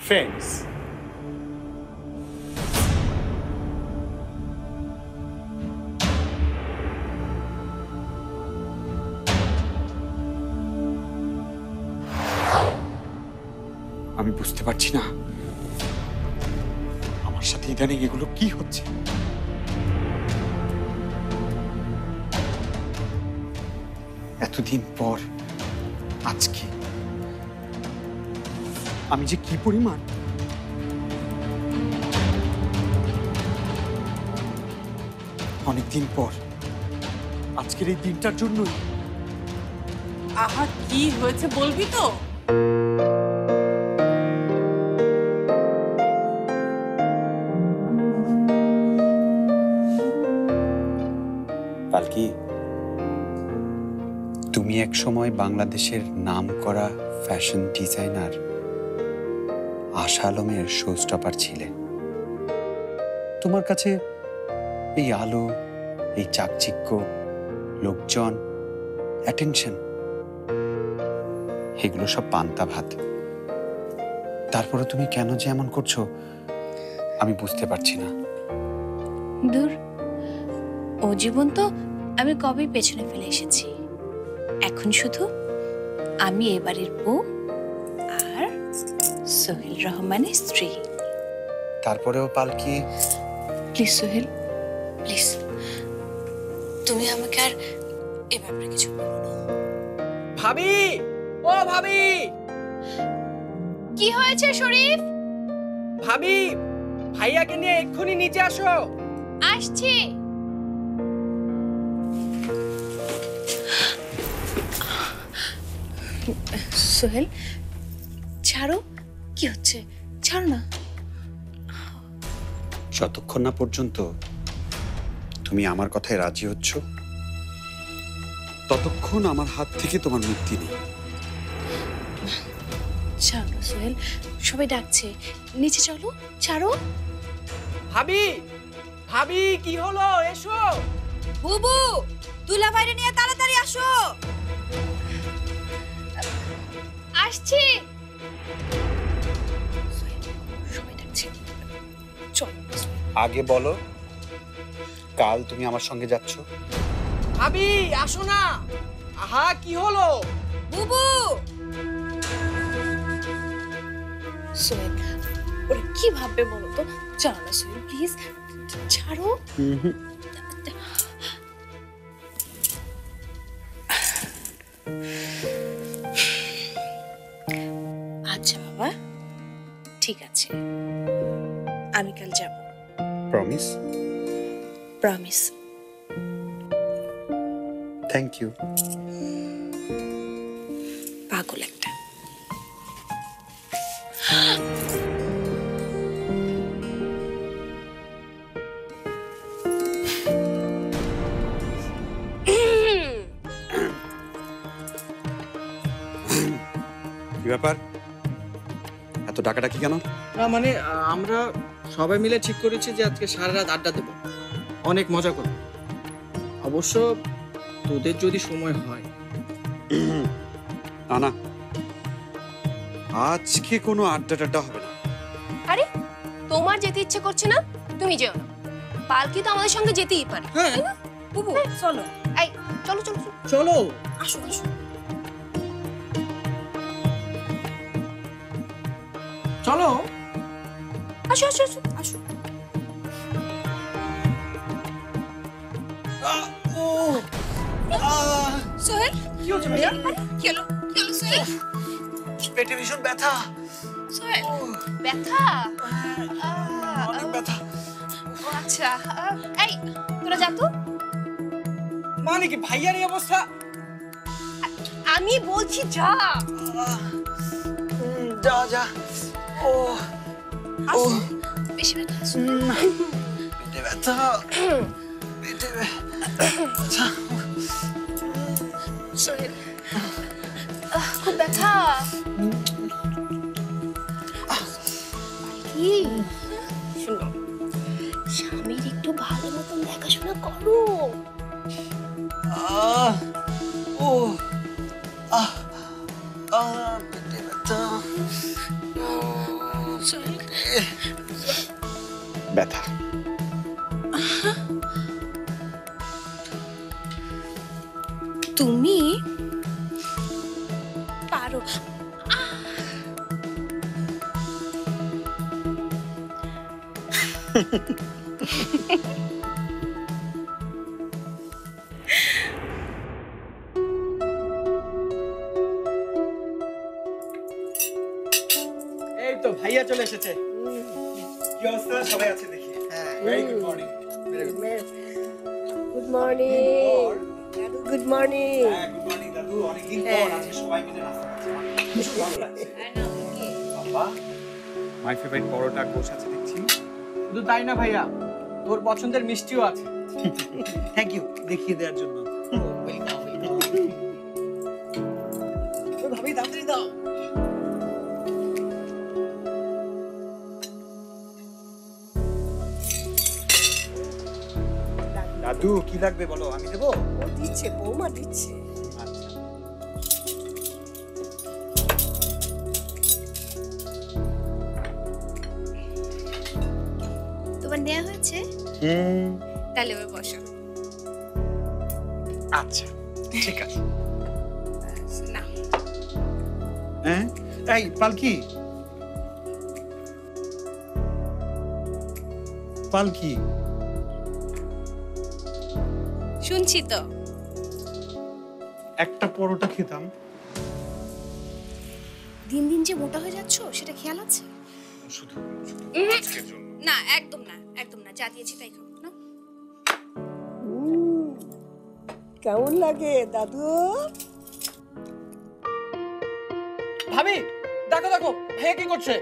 Friends. আমি বুঝতে পারছি না আমার সাথে ইদানিং এগুলো কি হচ্ছে এতদিন পর আজকে। আমি যে কি পরিমাণ? অনেকদিন পর। আজকের এই দিনটার জন্যই। আহা, কি হয়েছে বলবি তো? বাংলাদেশের নামকরা ফ্যাশন ডিজাইনার আশা আলমের শো স্টপার ছিলে। তোমার কাছে এই আলো, এই চাকচিক্য, লোকজন অ্যাটেনশন এগুলো সব পান্তা ভাত। তারপরে তুমি কেন যে এমন করছ, আমি বুঝতে পারছি না। দূর, ও জীবন তো আমি কবেই পেছনে ফেলে এসেছি। এখন শুধু আমি এবারের বউ আর সোহেল রহমানের স্ত্রী। তারপরেও পালকি? Please Sohel please. তুমি আমাকে আর এ ব্যাপারে কিছু বলো না। ভাবি! ও ভাবি! কি হয়েছে শরীফ? ভাবি ভাইয়াকে নিয়ে এক্ষুনি নিচে আসো। আসছি। সোহেল ছাড়ো কি হচ্ছে? ছাড়ো না। যতক্ষণ না পর্যন্ত তুমি আমার কথায় রাজি হচ্ছ ততক্ষণ আমার হাত থেকে তোমার মুক্তি নেই। ছাড়ো সোহেল সবাই ডাকছে। নিচে চলো ছাড়ো। ভাবি ভাবি কি হলো? এসো। বুবু দুলা বাইরে নিয়ে তাড়াতাড়ি আসো। আসছি? আগে বলো কাল তুমি আমার সঙ্গে যাচ্ছ? ভাবি আসো না। আহা কি হলো? বুবু! সোহেল ওরা কি ভাববে বলো তো? চলো না সোহেল প্লিজ ছাড়ো। আছে। আমি কাল যাব। প্রমিস প্রমিস থ্যাংক ইউ পাগল একটা। কি ব্যাপার? এত ডাকাডাকি কেন? না মানে আমরা সবাই মিলে ঠিক করেছি যে আজকে সারা রাত আড্ডা দেবো। অনেক মজা করব। অবশ্য তোদের যদি সময় হয়। না না। আজকে কোনো আড্ডা টাড্ডা হবে না। আরে তোমার যেতে ইচ্ছে করছে না? তুমি যেও না। পালকি তো আমাদের সঙ্গে যেতেই পারে। হ্যাঁ। বুবু চলো। এই চলো চলো চলো। চলো। আসো আসো। আসো আসো আসো আসো। সোহেল? কি হচ্ছে ভাইয়া? কি হলো? কি হলো সোহেল? পেটে ভীষণ ব্যথা। সোহেল ব্যথা? অনেক ব্যথা। আচ্ছা আহ, এই তোরা যা তো। মানে কি ভাইয়ার এই অবস্থা? আমি বলছি যা। যা যা। ও ও বেশি ব্যথা আছে? পেটে ব্যথা পেটে ব্যথা সোহেল এই তো ভাইয়া চলে এসেছে। কি অবস্থা? সবাই আছে দেখি। হ্যাঁ। Very good morning good morning good morning হ্যাঁ গুড মর্নিং দাদু। অনেকদিন হ্যাঁ। পর আজকে সবাই মিলে নাস্তা খাচ্ছি ভালো লাগছে। বাবা। মাই ফেভারিট পরোটা কোষ আছে দেখছি। শুধু তাই না ভাইয়া? তোর পছন্দের মিষ্টিও আছে। থ্যাংক ইউ দেখিয়ে দেওয়ার জন্য। ভাবি তাড়াতাড়ি দাও। দাদু কি লাগবে বলো? আমি দেবো? ও দিচ্ছে বৌমা দিচ্ছে। তাহলে ওই বসো। আচ্ছা ঠিক আছে। না। হ্যাঁ এই পালকি। পালকি। শুনছি তো। একটা পরোটা খেতাম। দিন দিন যে মোটা হয়ে যাচ্ছ সেটা খেয়াল আছে? শুধু শুধু আজকের জন্য। না একদম না একদম না। যা দিয়েছি তাই খাব না? কেমন লাগে দাদু? ভাবি দেখো দেখো ভাইয়া কি করছে?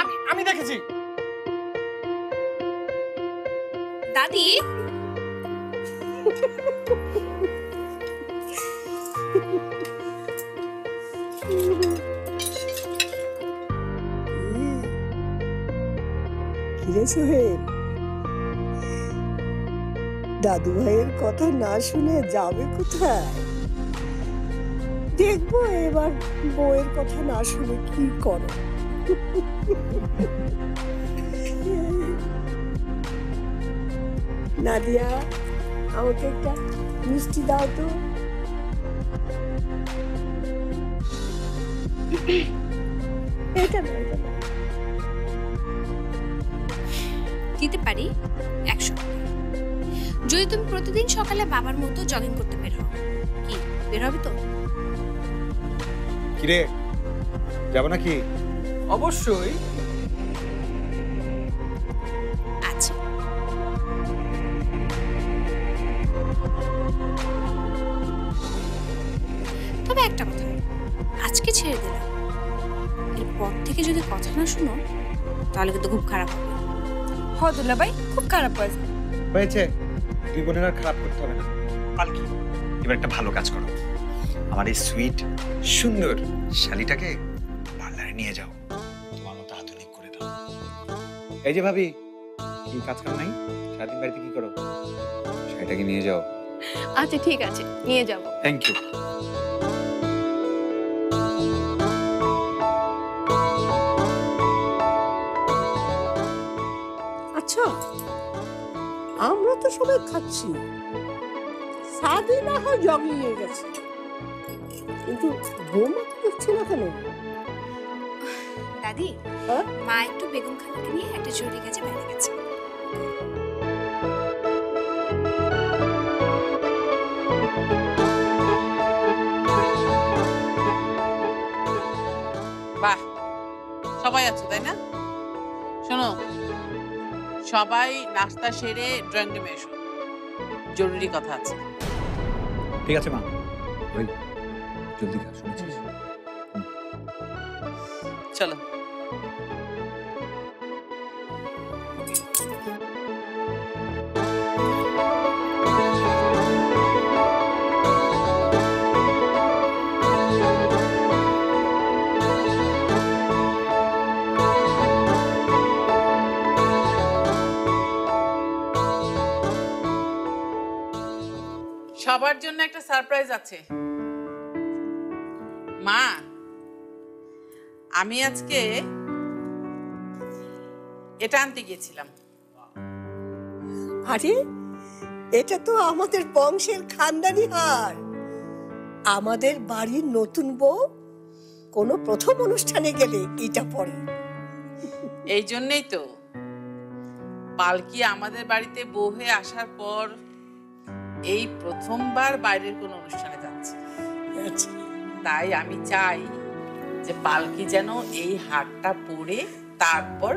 আমি আমি দেখেছি। দাদি? কিরে সোহেল? দাদু ভাইয়ের কথা না শুনে যাবে কোথায়? দেখব এবার বউয়ের কথা না শুনে কি করে। নাদিয়া, আমাকে একটা মিষ্টি দাও তো। দিতে পারি? একশো যদি তুমি প্রতিদিন সকালে বাবার মতো জগিং করতে বের হও। কি? বের হবে তো? কিরে? যাব নাকি? অবশ্যই। আচ্ছা। তবে একটা কথা আজকে ছেড়ে দিলাম। এরপর থেকে যদি কথা না শুনো তাহলে কিন্তু খুব খারাপ হবে। হদুল্লা ভাই খুব খারাপ হয়েছে। হয়েছে? দুই বোনের আর খারাপ করতে হবে না। পালকি এবার একটা ভালো কাজ করো। আমার এই সুইট সুন্দর শালিটাকে পার্লারে নিয়ে যাও। তোমার মতো আধুনিক করে দাও। এই যে ভাবি কি কাজ কাম নাই? সারাদিন বাড়িতে কি করো? শাড়িটাকে নিয়ে যাও। আচ্ছা ঠিক আছে নিয়ে যাব। থ্যাংক ইউ তো সবাই খাচ্ছি। সাদি না হয় জগিং গেছে। কিন্তু বৌমা তো দেখছি না কেন? দাদি হ্যাঁ? মা একটু বেগম খালাকে নিয়ে একটা জরুরি কাজে বাইরে গেছে বাহ সবাই আছো তাই না? শোনো সবাই নাস্তা সেরে ড্রয়িং রুমে এসো। জরুরি কথা আছে। ঠিক আছে মা। ওই জলদি শুনেছিস? চলো। জন্য একটা সারপ্রাইজ আছে। মা আমি আজকে এটা আনতে গিয়েছিলাম। আরে এটা তো আমাদের বংশের খানদানি হার। আমাদের বাড়ির নতুন বউ কোনো প্রথম অনুষ্ঠানে গেলে এটা পরে। এই জন্যই তো পালকি আমাদের বাড়িতে বউ হয়ে আসার পর এই প্রথমবার বাইরের কোনো অনুষ্ঠানে যাচ্ছে। আচ্ছা। তাই আমি চাই যে পালকি যেন এই হারটা পরে তারপর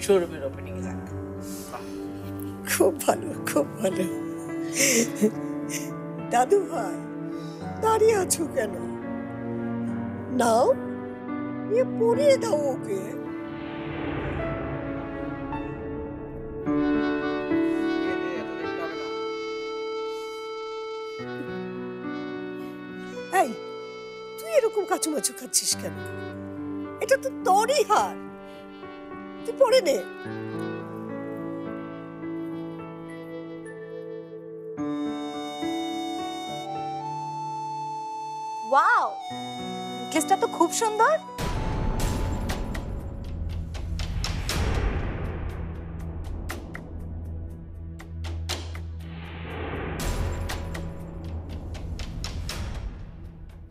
শোরুমের ওপেনিং এ যাক। খুব ভালো খুব ভালো। দাদু ভাই দাঁড়িয়ে আছো কেন? নাও পরিয়ে দাও ওকে। কাচুমাচু খাচ্ছিস কেন? এটা তো তোরই হার। তুই পরে নে। ওয়াও! নেকলেসটা তো খুব সুন্দর।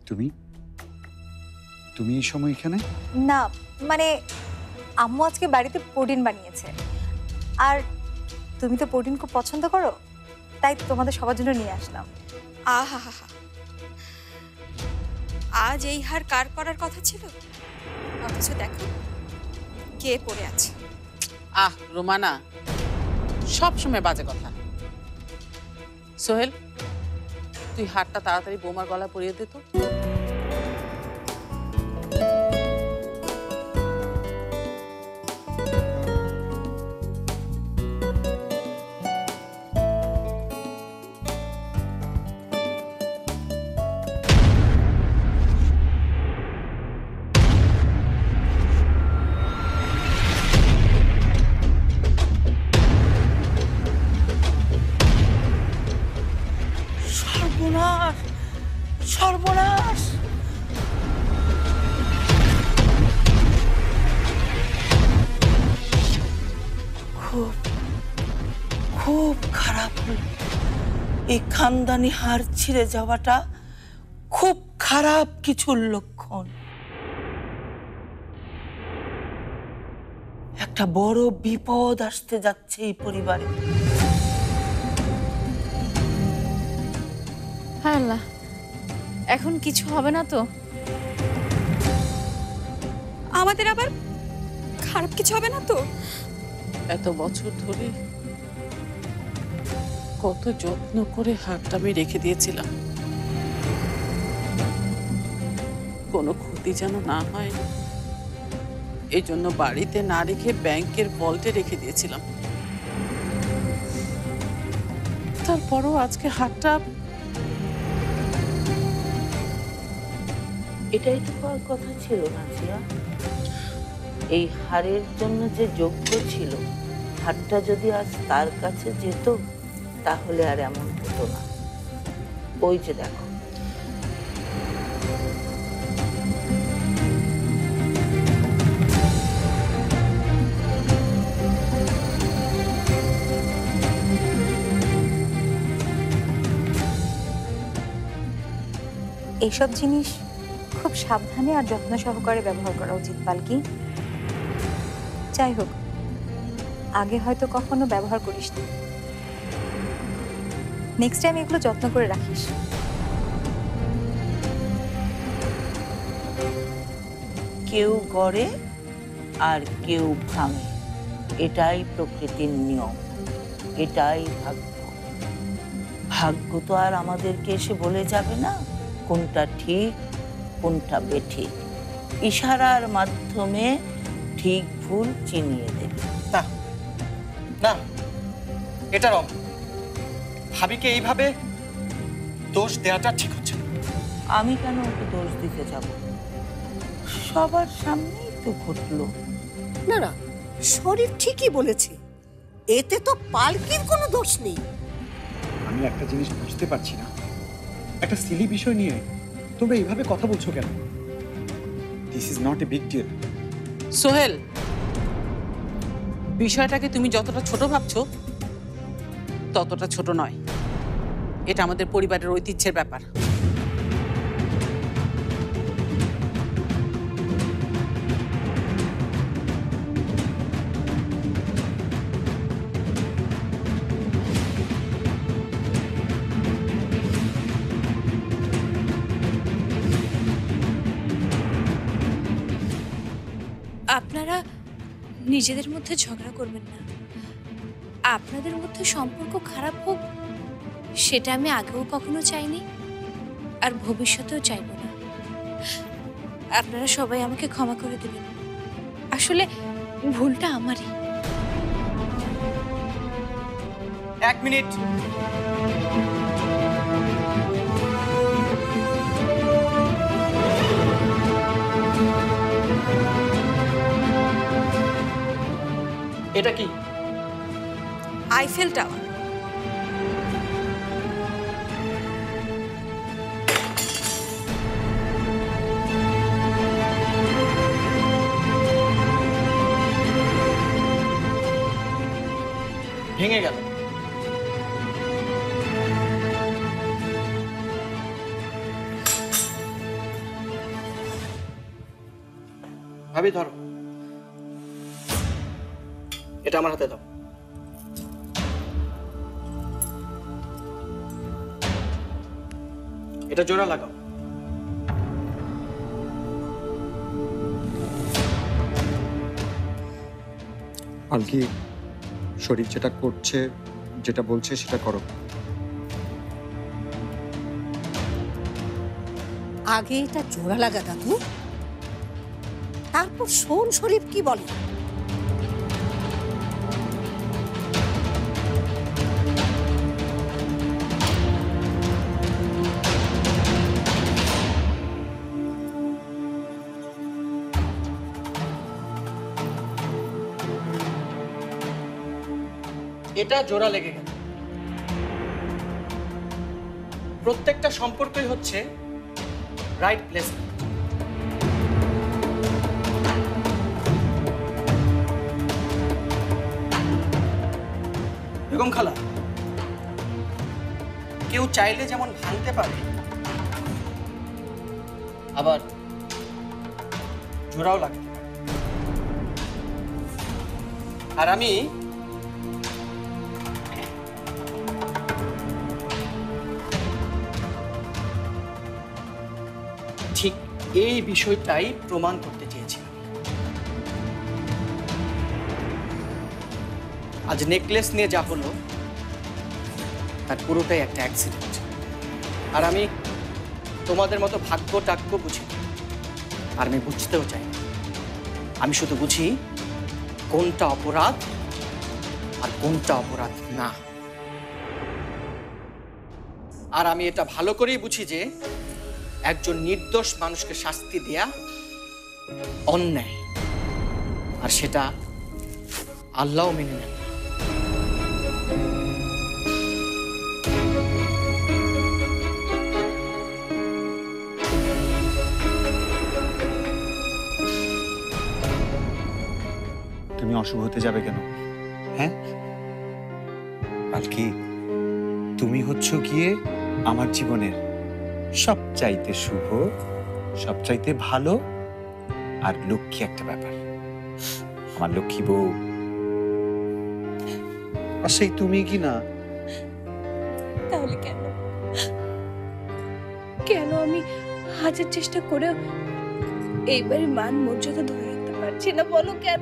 তুমি? তুমি এই সময় এখানে? না মানে আম্মু আজকে বাড়িতে প্রোটিন বানিয়েছে। আর তুমি তো প্রোটিন খুব পছন্দ করো তাই তোমাদের সবার জন্য নিয়ে আসলাম। আহা হা হা আজ এই হার কার করার কথা ছিল? অথচ দেখো কে পড়ে আছে। আহ রোমানা সব সময় বাজে কথা। সোহেল তুই হারটা তাড়াতাড়ি বোমার গলা পরিয়ে দে তো। খানদানি হার ছিঁড়ে যাওয়াটা খুব খারাপ কিছুর লক্ষণ। একটা বড় বিপদ আসতে যাচ্ছে এই পরিবারে। হ্যাঁ আল্লাহ এখন কিছু হবে না তো? আমাদের আবার খারাপ কিছু হবে না তো? এত বছর ধরে কত যত্ন করে হারটা আমি রেখে দিয়েছিলাম। কোনো ক্ষতি যেন না হয়। এই জন্য বাড়িতে না রেখে ব্যাংকের ভল্টে রেখে দিয়েছিলাম। তারপরও আজকে হারটা এটাই তো হওয়ার কথা ছিল না জিয়া। এই হারের জন্য যে যোগ্য ছিল হারটা যদি আজ তার কাছে যেত তাহলে আর এমন হতো না। ওই যে দেখো। এইসব জিনিস খুব সাবধানে আর যত্ন সহকারে ব্যবহার করা উচিত, পালকি। যাই হোক, আগে হয়তো কখনো ব্যবহার করিস নি নেক্সট টাইম এগুলো যত্ন করে রাখিস। কেউ গড়ে আর কেউ ভাঙে এটাই প্রকৃতির নিয়ম এটাই ভাগ্য। ভাগ্য তো আর আমাদেরকে এসে বলে যাবে না কোনটা ঠিক কোনটা বেঠিক। ইশারার মাধ্যমে ঠিক ভুল চিনিয়ে দেবে। না না এটা রং ভাবিকে এইভাবে দোষ দেওয়াটা ঠিক হচ্ছে না। আমি কেন ওকে দোষ দিতে যাব? সবার সামনেই তো ঘটলো। না না শরীর ঠিকই বলেছে। এতে তো পালকির কোনো দোষ নেই। আমি একটা জিনিস বুঝতে পারছি না। একটা সিলি বিষয় নিয়ে তোমরা এইভাবে কথা বলছো কেন? This is not a big deal Sohel বিষয়টাকে তুমি যতটা ছোট ভাবছ ততটা ছোট নয়। এটা আমাদের পরিবারের ঐতিহ্যের ব্যাপার। আপনারা নিজেদের মধ্যে ঝগড়া করবেন না। আপনাদের মধ্যে সম্পর্ক খারাপ হোক সেটা আমি আগেও কখনো চাইনি আর ভবিষ্যতেও চাইব না। আপনারা সবাই আমাকে ক্ষমা করে দেবেন। আসলে ভুলটা আমারই। এক মিনিট। এটা কি? Eiffel tower. ভেঙে গেল ভাবি ধরো এটা আমার হাতে দাও। এটা জোড়া লাগাও। পালকি শরীর যেটা করছে, যেটা বলছে সেটা করো। আগে এটা জোড়া লাগা, দাদু। তারপর শোন শরীফ কি বলে? এটা জোড়া লেগে গেল। প্রত্যেকটা সম্পর্কই হচ্ছে রাইট প্লেস বেগম খালা, কেউ চাইলে যেমন ভাঙতে পারে, আবার জোড়াও পারে। আর আমি এই বিষয়টাই প্রমাণ করতে চেয়েছিলাম। আজ নেকলেস নিয়ে যা হলো, তার পুরোটাই একটা অ্যাক্সিডেন্ট আর আমি তোমাদের মতো ভাগ্য টাক্য বুঝি আর আমি বুঝতেও চাই আমি শুধু বুঝি কোনটা অপরাধ আর কোনটা অপরাধ না। আর আমি এটা ভালো করেই বুঝি যে একজন নির্দোষ মানুষকে শাস্তি দেয়া অন্যায়। আর সেটা আল্লাহ মেনে নেন। তুমি অশুভ হতে যাবে কেন? হ্যাঁ? পালকি তুমি হচ্ছ গিয়ে আমার জীবনের সবচাইতে শুভ সবচাইতে ভালো আর লক্ষ্মী একটা ব্যাপার। আমার লক্ষ্মী বউ। আর সেই তুমি কি না? তাহলে কেন? কেন আমি হাজার চেষ্টা করেও এইবারে মান মর্যাদা ধরে রাখতে পারছি না? বলো কেন?